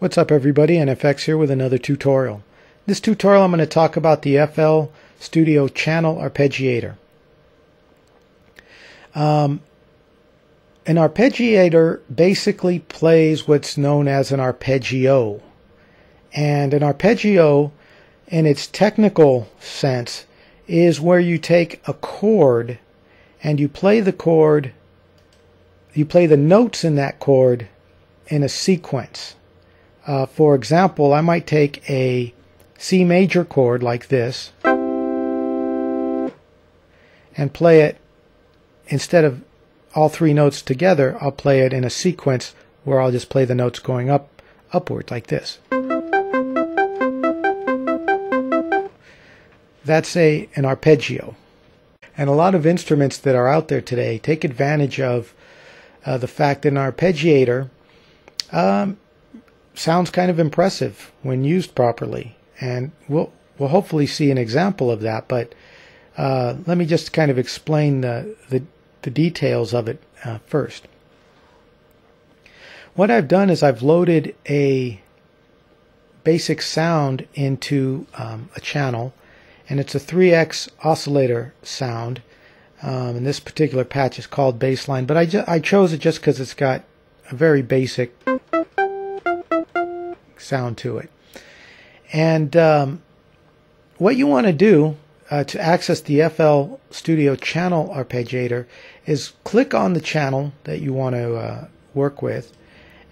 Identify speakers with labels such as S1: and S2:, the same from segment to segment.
S1: What's up everybody, NFX here with another tutorial. This tutorial I'm going to talk about the FL Studio Channel Arpeggiator. Um, an arpeggiator basically plays what's known as an arpeggio. And an arpeggio, in its technical sense, is where you take a chord and you play the chord, you play the notes in that chord in a sequence. Uh, for example, I might take a C major chord like this and play it instead of all three notes together, I'll play it in a sequence where I'll just play the notes going up upward like this. That's a an arpeggio. And a lot of instruments that are out there today take advantage of uh, the fact that an arpeggiator um, sounds kind of impressive when used properly. And we'll, we'll hopefully see an example of that. But uh, let me just kind of explain the, the, the details of it uh, first. What I've done is I've loaded a basic sound into um, a channel and it's a 3x oscillator sound um, and this particular patch is called bassline but I, I chose it just because it's got a very basic sound to it. And um, what you want to do uh, to access the FL Studio channel arpeggiator is click on the channel that you want to uh, work with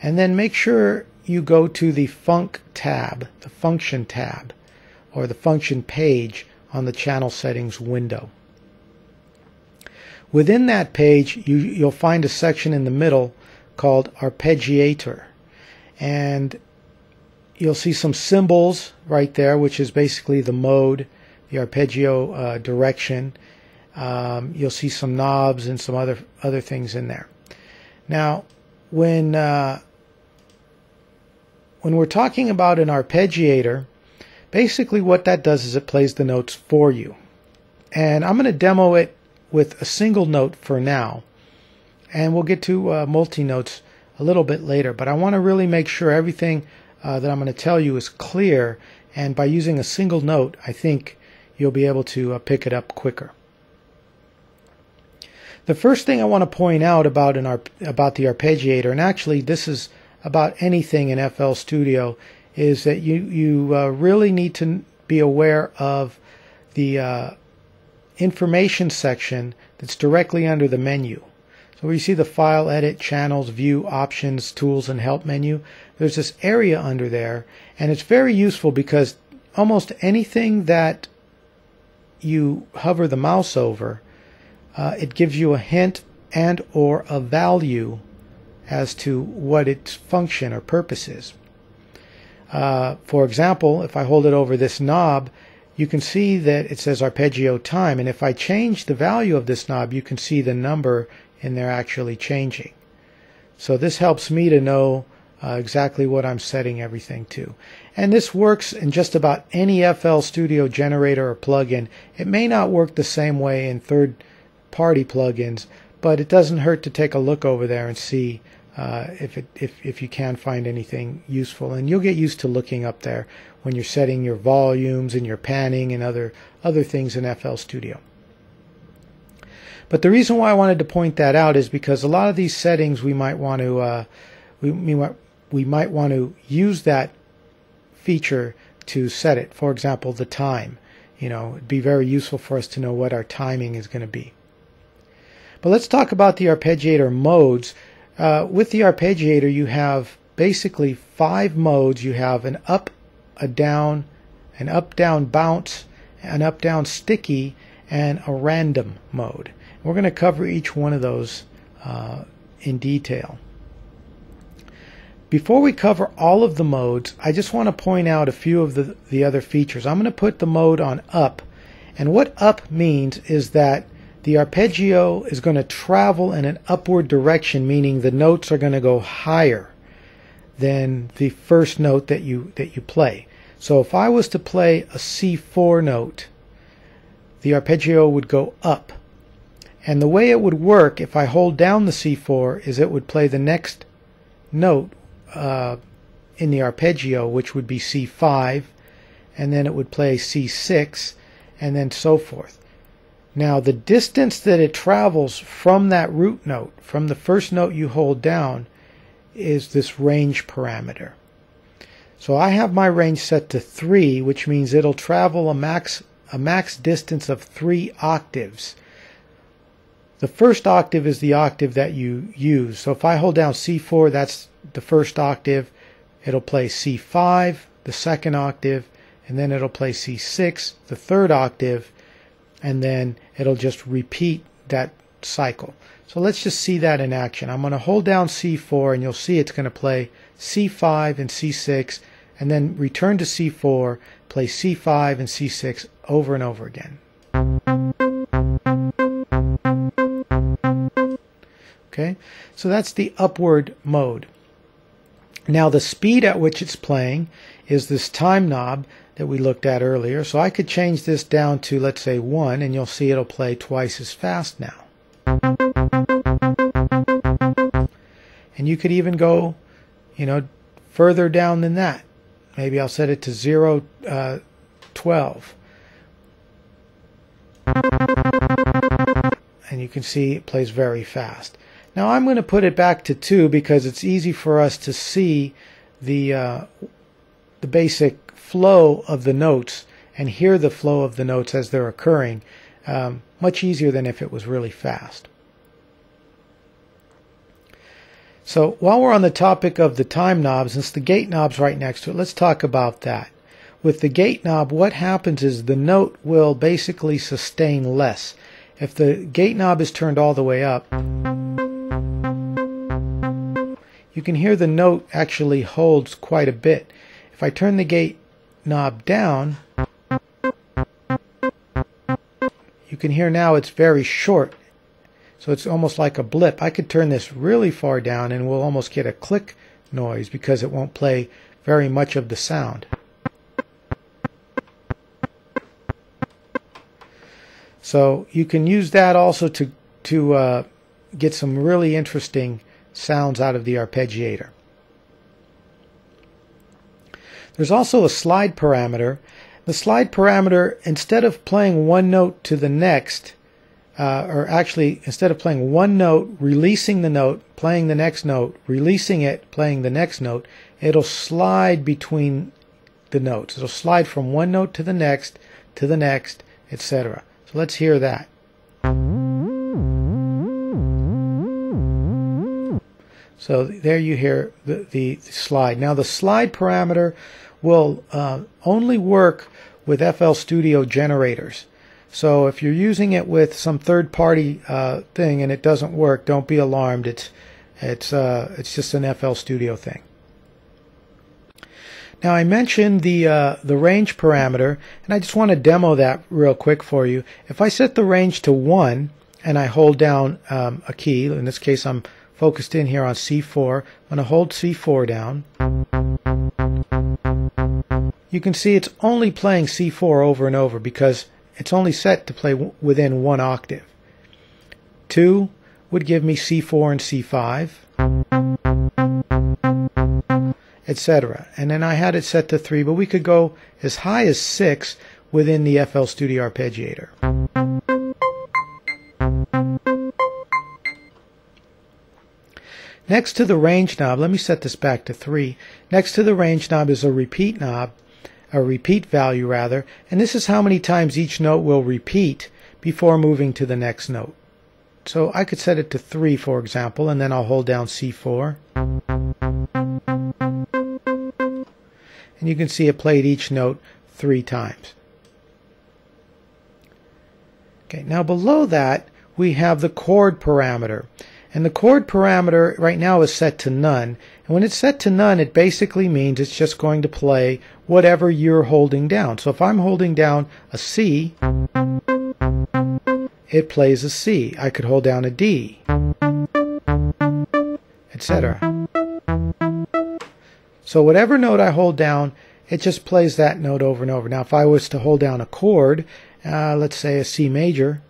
S1: and then make sure you go to the Func tab, the Function tab, or the Function page on the channel settings window. Within that page, you, you'll find a section in the middle called Arpeggiator. And you'll see some symbols right there, which is basically the mode, the arpeggio uh, direction. Um, you'll see some knobs and some other other things in there. Now, when uh, when we're talking about an arpeggiator, basically what that does is it plays the notes for you. And I'm going to demo it with a single note for now. And we'll get to uh, multi notes a little bit later. But I want to really make sure everything uh, that I'm going to tell you is clear, and by using a single note, I think you'll be able to uh, pick it up quicker. The first thing I want to point out about an about the arpeggiator, and actually this is about anything in FL Studio, is that you you uh, really need to be aware of the uh, information section that's directly under the menu. So you see the File, Edit, Channels, View, Options, Tools, and Help menu, there's this area under there, and it's very useful because almost anything that you hover the mouse over, uh, it gives you a hint and or a value as to what its function or purpose is. Uh, for example, if I hold it over this knob, you can see that it says arpeggio time, and if I change the value of this knob, you can see the number and they're actually changing. So this helps me to know uh, exactly what I'm setting everything to. And this works in just about any FL Studio generator or plugin. It may not work the same way in third party plugins, but it doesn't hurt to take a look over there and see uh, if, it, if, if you can find anything useful. And you'll get used to looking up there when you're setting your volumes and your panning and other, other things in FL Studio. But the reason why I wanted to point that out is because a lot of these settings we might want to uh, we, we, we might want to use that feature to set it. For example, the time. You know, it'd be very useful for us to know what our timing is going to be. But let's talk about the arpeggiator modes. Uh, with the arpeggiator, you have basically five modes. You have an up, a down, an up-down bounce, an up-down sticky, and a random mode. We're going to cover each one of those uh, in detail. Before we cover all of the modes, I just want to point out a few of the, the other features. I'm going to put the mode on up. And what up means is that the arpeggio is going to travel in an upward direction, meaning the notes are going to go higher than the first note that you that you play. So if I was to play a C4 note, the arpeggio would go up. And the way it would work if I hold down the C4 is it would play the next note uh, in the arpeggio, which would be C5, and then it would play C6, and then so forth. Now, the distance that it travels from that root note, from the first note you hold down, is this range parameter. So I have my range set to 3, which means it'll travel a max, a max distance of 3 octaves. The first octave is the octave that you use. So if I hold down C4, that's the first octave. It'll play C5, the second octave, and then it'll play C6, the third octave, and then it'll just repeat that cycle. So let's just see that in action. I'm going to hold down C4 and you'll see it's going to play C5 and C6 and then return to C4, play C5 and C6 over and over again. Okay, so that's the upward mode. Now the speed at which it's playing is this time knob that we looked at earlier. So I could change this down to, let's say, 1, and you'll see it'll play twice as fast now. And you could even go, you know, further down than that. Maybe I'll set it to 0, uh, 12. And you can see it plays very fast. Now I'm going to put it back to 2 because it's easy for us to see the, uh, the basic flow of the notes and hear the flow of the notes as they're occurring um, much easier than if it was really fast. So while we're on the topic of the time knobs, since the gate knob's right next to it, let's talk about that. With the gate knob, what happens is the note will basically sustain less. If the gate knob is turned all the way up, you can hear the note actually holds quite a bit. If I turn the gate knob down, you can hear now it's very short. So it's almost like a blip. I could turn this really far down and we'll almost get a click noise because it won't play very much of the sound. So you can use that also to, to uh, get some really interesting sounds out of the arpeggiator. There's also a slide parameter. The slide parameter, instead of playing one note to the next, uh, or actually instead of playing one note, releasing the note, playing the next note, releasing it, playing the next note, it'll slide between the notes. It'll slide from one note to the next, to the next, etc. So let's hear that. So there you hear the, the slide. Now the slide parameter will uh, only work with FL Studio generators. So if you're using it with some third-party uh, thing and it doesn't work, don't be alarmed. It's it's uh, it's just an FL Studio thing. Now I mentioned the uh, the range parameter, and I just want to demo that real quick for you. If I set the range to one and I hold down um, a key, in this case I'm focused in here on C4. I'm going to hold C4 down. You can see it's only playing C4 over and over because it's only set to play within one octave. 2 would give me C4 and C5, etc. And then I had it set to 3, but we could go as high as 6 within the FL Studio Arpeggiator. Next to the range knob, let me set this back to 3. Next to the range knob is a repeat knob, a repeat value rather, and this is how many times each note will repeat before moving to the next note. So I could set it to 3 for example, and then I'll hold down C4. And you can see it played each note three times. Okay, now below that we have the chord parameter. And the chord parameter right now is set to none. And when it's set to none, it basically means it's just going to play whatever you're holding down. So if I'm holding down a C, it plays a C. I could hold down a D, etc. So whatever note I hold down, it just plays that note over and over. Now if I was to hold down a chord, uh, let's say a C major,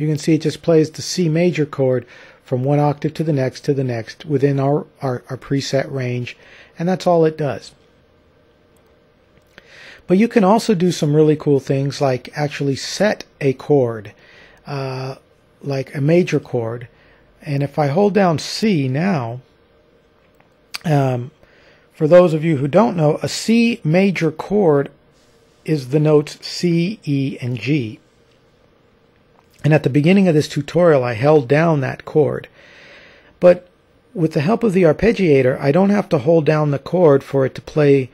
S1: you can see it just plays the C major chord from one octave to the next to the next within our, our, our preset range, and that's all it does. But you can also do some really cool things like actually set a chord, uh, like a major chord. And if I hold down C now, um, for those of you who don't know, a C major chord is the notes C, E, and G. And at the beginning of this tutorial, I held down that chord. But with the help of the arpeggiator, I don't have to hold down the chord for it to play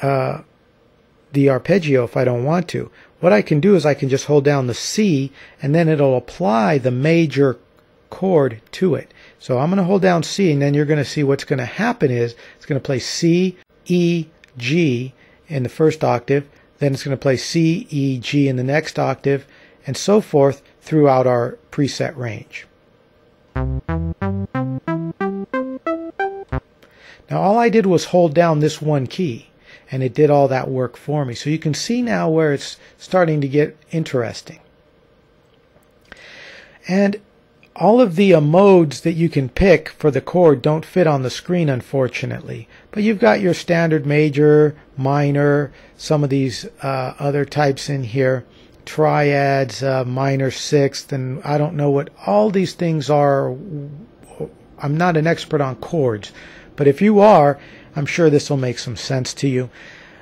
S1: uh, the arpeggio if I don't want to. What I can do is I can just hold down the C and then it'll apply the major chord to it. So I'm going to hold down C and then you're going to see what's going to happen is it's going to play C, E, G in the first octave, then it's going to play C, E, G in the next octave, and so forth throughout our preset range. Now all I did was hold down this one key and it did all that work for me. So you can see now where it's starting to get interesting. And all of the uh, modes that you can pick for the chord don't fit on the screen, unfortunately. But you've got your standard major, minor, some of these uh, other types in here, triads, uh, minor sixth, and I don't know what all these things are. I'm not an expert on chords, but if you are, I'm sure this will make some sense to you.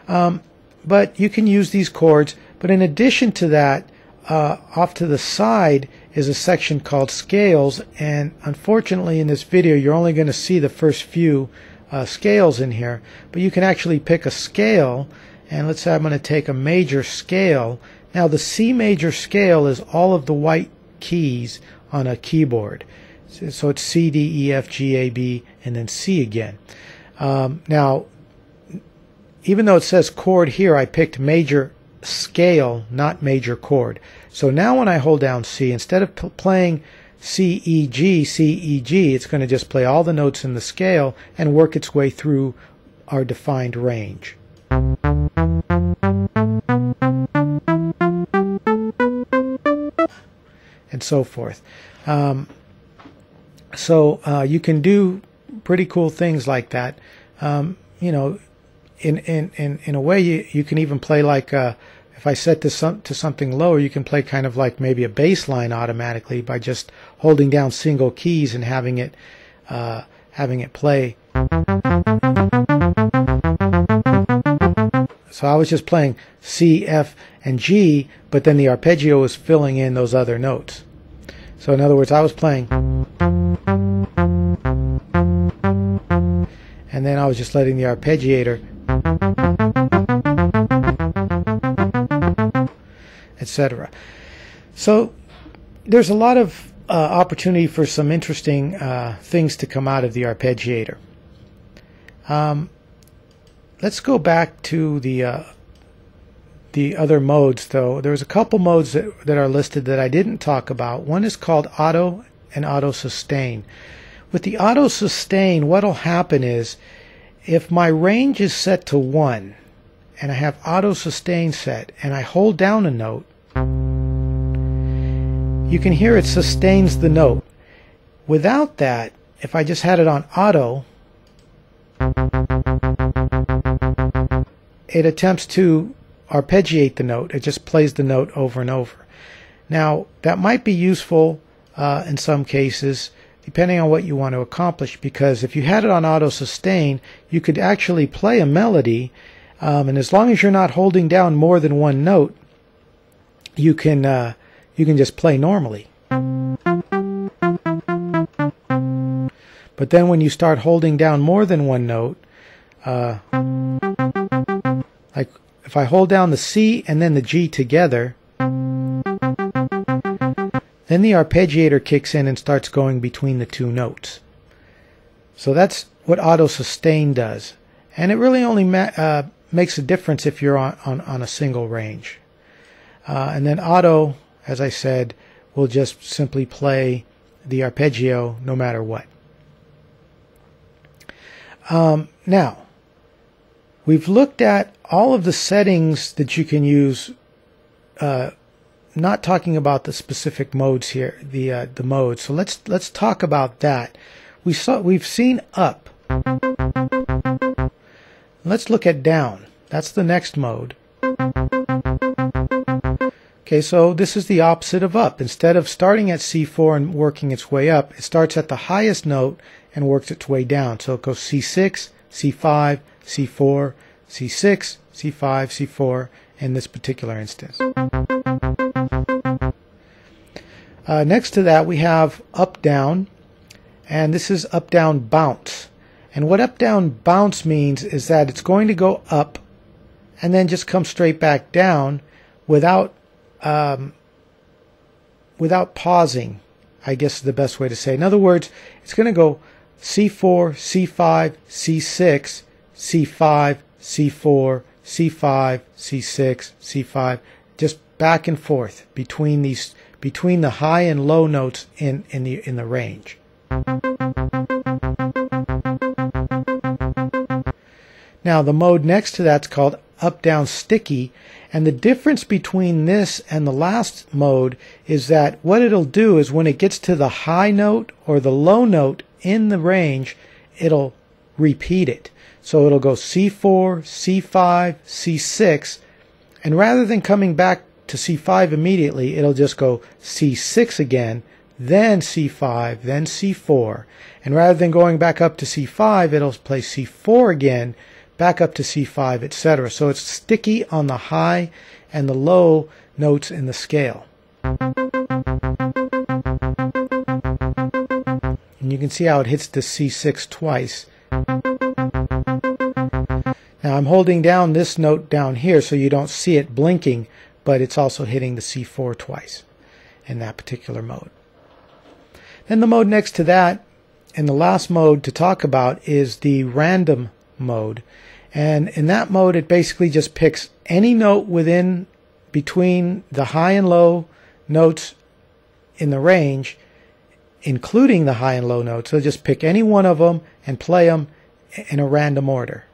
S1: Um, but you can use these chords. But in addition to that, uh, off to the side is a section called scales. And unfortunately, in this video, you're only going to see the first few uh, scales in here. But you can actually pick a scale. And let's say I'm going to take a major scale. Now, the C major scale is all of the white keys on a keyboard. So it's C, D, E, F, G, A, B, and then C again. Um, now, even though it says chord here, I picked major scale, not major chord. So now when I hold down C, instead of playing C, E, G, C, E, G, it's going to just play all the notes in the scale and work its way through our defined range. And so forth. Um, so uh, you can do pretty cool things like that. Um, you know, in, in, in, in a way, you, you can even play like, uh, if I set this some, to something lower, you can play kind of like maybe a bass line automatically by just holding down single keys and having it, uh, having it play. So I was just playing C, F, and G, but then the arpeggio was filling in those other notes. So in other words, I was playing and then I was just letting the arpeggiator etc. So there's a lot of uh, opportunity for some interesting uh, things to come out of the arpeggiator. Um, let's go back to the uh, the other modes though. There's a couple modes that, that are listed that I didn't talk about. One is called auto and auto sustain. With the auto sustain, what'll happen is if my range is set to 1 and I have auto sustain set and I hold down a note, you can hear it sustains the note. Without that, if I just had it on auto, it attempts to arpeggiate the note. It just plays the note over and over. Now, that might be useful uh, in some cases depending on what you want to accomplish. Because if you had it on auto sustain, you could actually play a melody, um, and as long as you're not holding down more than one note, you can uh, you can just play normally. But then when you start holding down more than one note, uh, like if I hold down the C and then the G together, then the arpeggiator kicks in and starts going between the two notes. So that's what auto sustain does. And it really only ma- uh, makes a difference if you're on, on, on a single range. Uh, and then auto, as I said, will just simply play the arpeggio no matter what. Um, now, we've looked at all of the settings that you can use uh, not talking about the specific modes here, the uh, the modes. So let's let's talk about that. We saw we've seen up. Let's look at down. That's the next mode. Okay, so this is the opposite of up. Instead of starting at C4 and working its way up, it starts at the highest note and works its way down. So it goes C6, C5, C4, C6, C5, C4 in this particular instance. Uh, next to that we have up down and this is up down bounce and what up down bounce means is that it's going to go up and then just come straight back down without um, without pausing I guess is the best way to say in other words it's going to go C4 C5 C6 C5 C4 C5 C6 C5 just back and forth between these between the high and low notes in, in the in the range. Now the mode next to that's called up down sticky and the difference between this and the last mode is that what it'll do is when it gets to the high note or the low note in the range it'll repeat it. So it'll go C4, C5, C6 and rather than coming back to C5 immediately, it'll just go C6 again, then C5, then C4. And rather than going back up to C5, it'll play C4 again, back up to C5, etc. So it's sticky on the high and the low notes in the scale. And you can see how it hits the C6 twice. Now I'm holding down this note down here so you don't see it blinking but it's also hitting the C4 twice in that particular mode. Then the mode next to that, and the last mode to talk about is the random mode. And in that mode, it basically just picks any note within between the high and low notes in the range, including the high and low notes. So just pick any one of them and play them in a random order.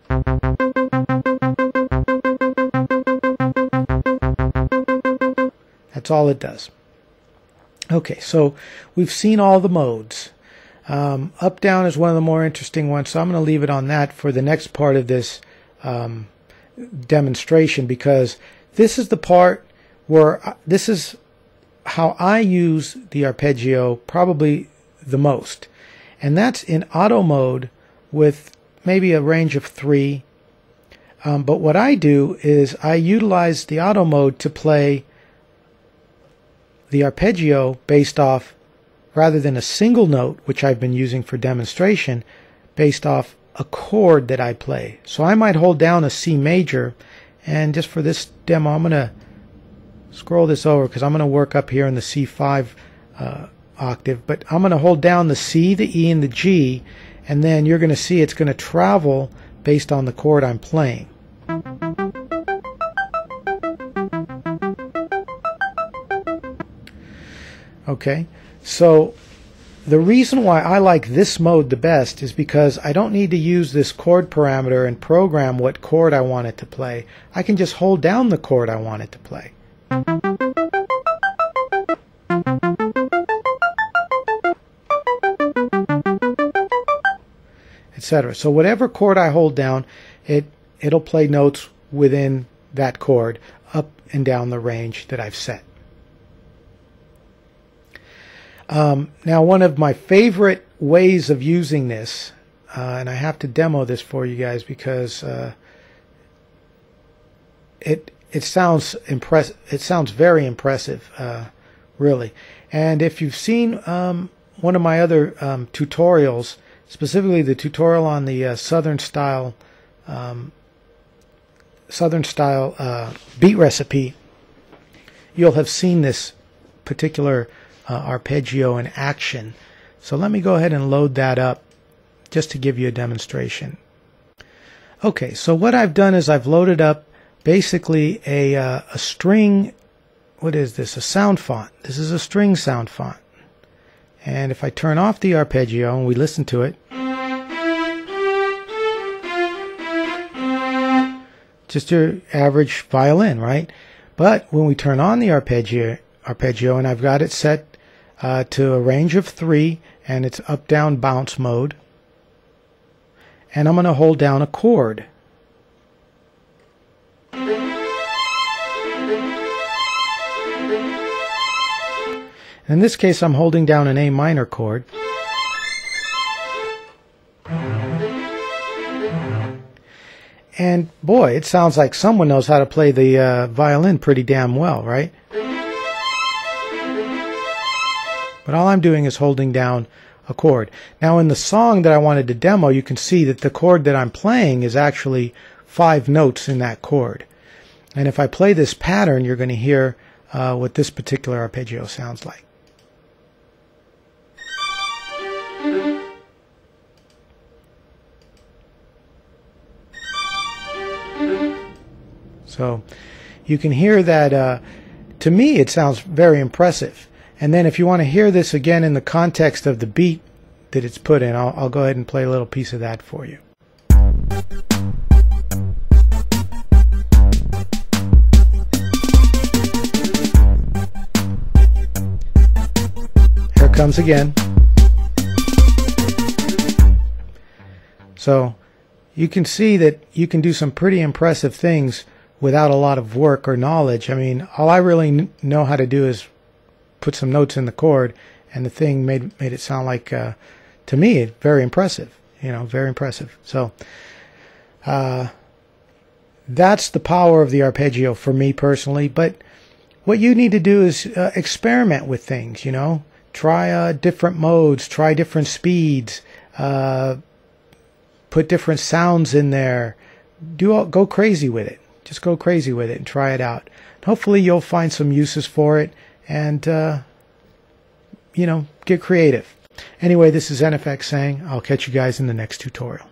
S1: That's all it does. Okay, so we've seen all the modes. Um, up down is one of the more interesting ones, so I'm going to leave it on that for the next part of this um, demonstration because this is the part where I, this is how I use the arpeggio probably the most. And that's in auto mode with maybe a range of three. Um, but what I do is I utilize the auto mode to play the arpeggio based off, rather than a single note, which I've been using for demonstration, based off a chord that I play. So I might hold down a C major, and just for this demo, I'm going to scroll this over because I'm going to work up here in the C5 uh, octave, but I'm going to hold down the C, the E, and the G, and then you're going to see it's going to travel based on the chord I'm playing. Okay, so the reason why I like this mode the best is because I don't need to use this chord parameter and program what chord I want it to play. I can just hold down the chord I want it to play. Etc. So whatever chord I hold down, it it'll play notes within that chord up and down the range that I've set. Um, now, one of my favorite ways of using this, uh, and I have to demo this for you guys because uh, it it sounds impress it sounds very impressive, uh, really. And if you've seen um, one of my other um, tutorials, specifically the tutorial on the uh, Southern style um, Southern style uh, beat recipe, you'll have seen this particular uh, arpeggio in action. So let me go ahead and load that up just to give you a demonstration. Okay, so what I've done is I've loaded up basically a, uh, a string, what is this, a sound font. This is a string sound font. And if I turn off the arpeggio and we listen to it, just your average violin, right? But when we turn on the arpeggio, arpeggio, and I've got it set uh, to a range of three, and it's up down bounce mode. And I'm going to hold down a chord. In this case, I'm holding down an A minor chord. And boy, it sounds like someone knows how to play the uh, violin pretty damn well, right? But all I'm doing is holding down a chord. Now in the song that I wanted to demo, you can see that the chord that I'm playing is actually five notes in that chord. And if I play this pattern, you're going to hear uh, what this particular arpeggio sounds like. So you can hear that, uh, to me, it sounds very impressive. And then if you want to hear this again in the context of the beat that it's put in, I'll, I'll go ahead and play a little piece of that for you. Here comes again. So you can see that you can do some pretty impressive things without a lot of work or knowledge. I mean, all I really know how to do is put some notes in the chord, and the thing made made it sound like, uh, to me, very impressive. You know, very impressive. So, uh, that's the power of the arpeggio for me personally. But what you need to do is uh, experiment with things. You know, try uh, different modes, try different speeds, uh, put different sounds in there. Do all, go crazy with it. Just go crazy with it and try it out. Hopefully, you'll find some uses for it and, uh, you know, get creative. Anyway, this is NFX saying I'll catch you guys in the next tutorial.